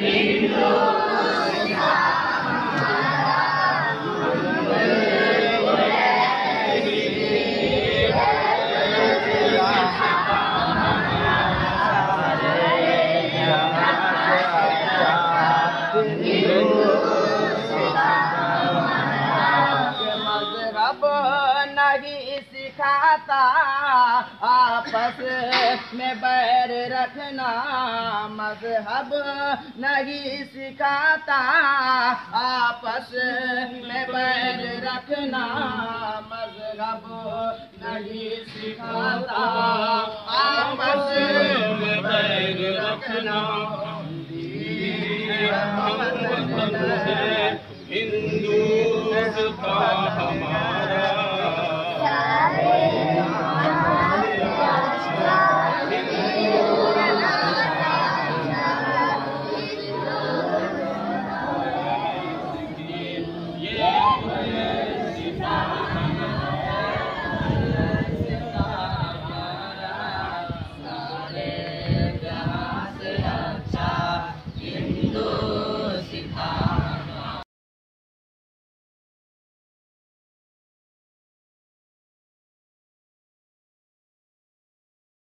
Amen. नहीं सिखाता आपस में बैर रखना मज़हब नहीं सिखाता। आपस में बैर रखना मज़हब नहीं सिखाता। आपस में बैर रखना।